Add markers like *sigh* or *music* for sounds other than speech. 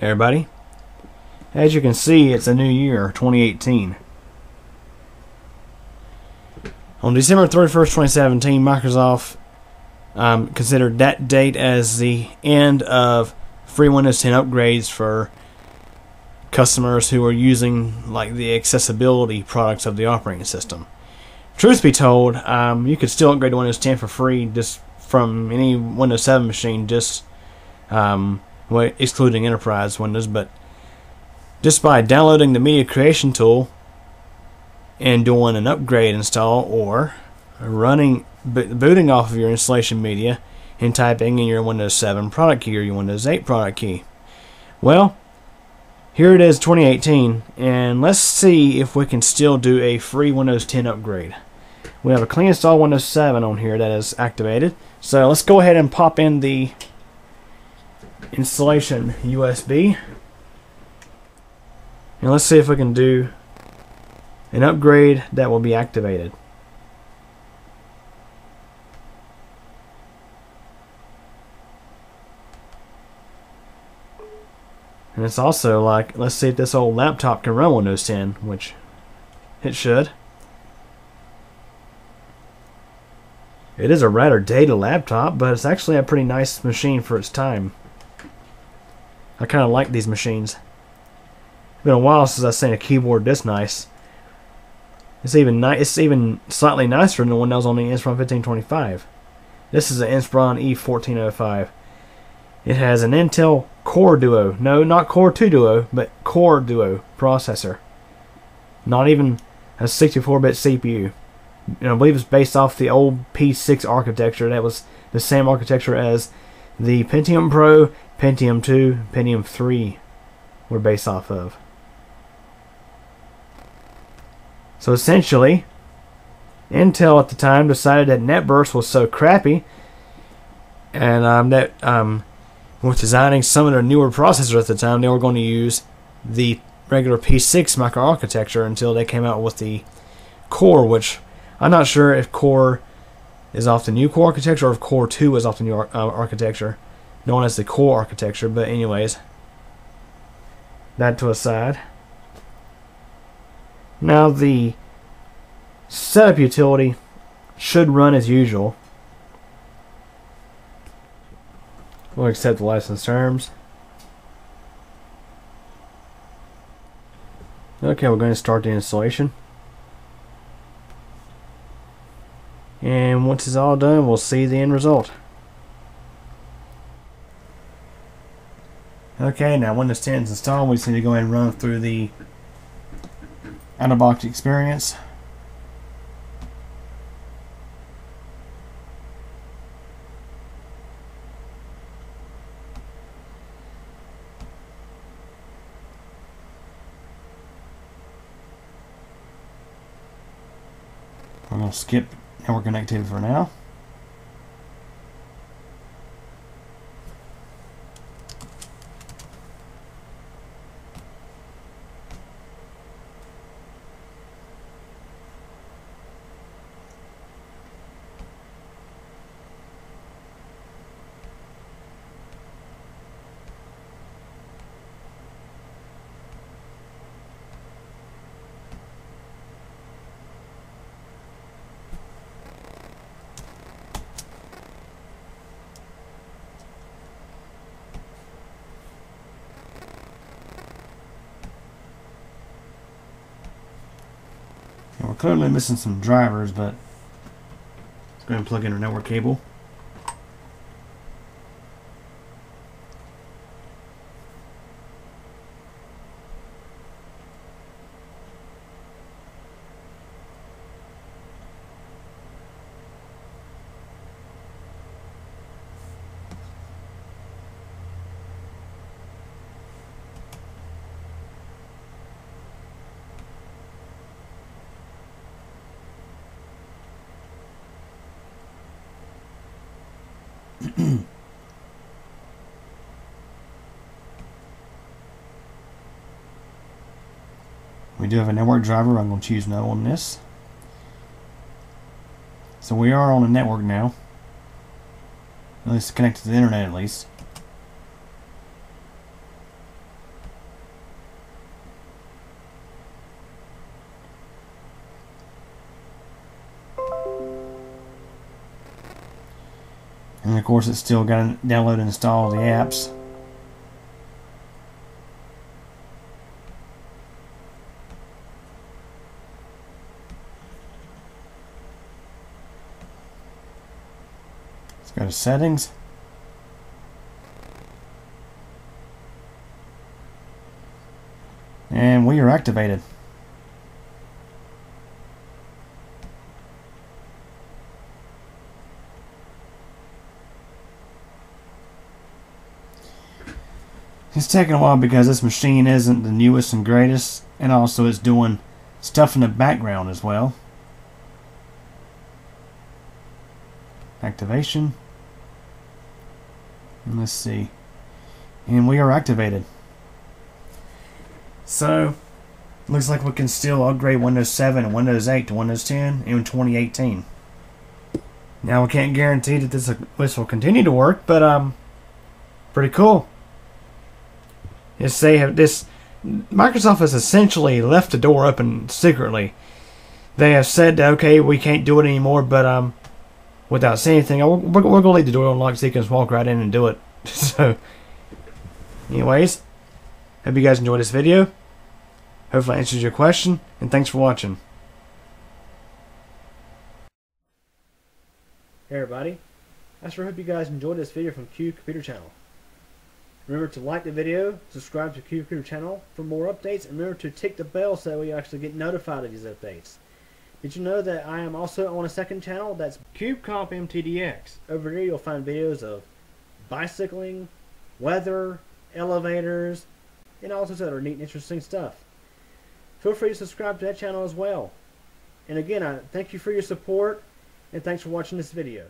everybody. As you can see, it's a new year, 2018. On December 31st, 2017, Microsoft um, considered that date as the end of free Windows 10 upgrades for customers who are using like the accessibility products of the operating system. Truth be told, um, you could still upgrade to Windows 10 for free just from any Windows 7 machine, just um, well, excluding Enterprise Windows, but just by downloading the Media Creation tool and doing an upgrade install or running booting off of your installation media and typing in your Windows 7 product key or your Windows 8 product key. Well, here it is 2018 and let's see if we can still do a free Windows 10 upgrade. We have a clean install Windows 7 on here that is activated. So let's go ahead and pop in the installation USB. And let's see if we can do an upgrade that will be activated. And it's also like, let's see if this old laptop can run Windows 10, which it should. It is a rather dated laptop, but it's actually a pretty nice machine for its time. I kind of like these machines. It's been a while since I've seen a keyboard this nice. It's even ni it's even slightly nicer than the one that was on the Inspiron 1525. This is an Inspiron E1405. It has an Intel Core Duo. No, not Core 2 Duo, but Core Duo processor. Not even a 64-bit CPU. And I believe it's based off the old P6 architecture. That was the same architecture as the Pentium Pro, Pentium 2, Pentium 3 were based off of. So essentially, Intel at the time decided that NetBurst was so crappy, and um, that um, with designing some of their newer processors at the time, they were going to use the regular P6 microarchitecture until they came out with the Core, which I'm not sure if Core is off the new Core architecture or if Core 2 is off the new uh, architecture, known as the Core architecture. But anyways, that to a side. Now the setup utility should run as usual. We'll accept the license terms. Okay, we're going to start the installation. And once it's all done, we'll see the end result. Okay, now Windows 10 is installed, we just need to go ahead and run through the out-of-box experience. I'm going to skip network connectivity for we're clearly missing some drivers, but let's go ahead and plug in our network cable. *clears throat* we do have a network driver. I'm going to choose no on this. So we are on a network now. At least connected to the internet at least. And of course, it's still got to download and install the apps. Let's go to settings. And we are activated. It's taking a while because this machine isn't the newest and greatest, and also it's doing stuff in the background as well. Activation. And let's see. And we are activated. So, looks like we can still upgrade Windows 7 and Windows 8 to Windows 10 in 2018. Now, we can't guarantee that this, this will continue to work, but um, pretty cool is they have this. Microsoft has essentially left the door open secretly. They have said, okay, we can't do it anymore, but um, without saying anything, we're, we're going to leave the door unlocked so you can just walk right in and do it. *laughs* so, anyways, hope you guys enjoyed this video. Hopefully, it answers your question, and thanks for watching. Hey, everybody. I sure hope you guys enjoyed this video from Cube Computer Channel. Remember to like the video, subscribe to CubeComputer channel for more updates, and remember to tick the bell so that we actually get notified of these updates. Did you know that I am also on a second channel that's CubeComp MTDX? Over there you'll find videos of bicycling, weather, elevators, and all sorts of other neat and interesting stuff. Feel free to subscribe to that channel as well. And again, I thank you for your support, and thanks for watching this video.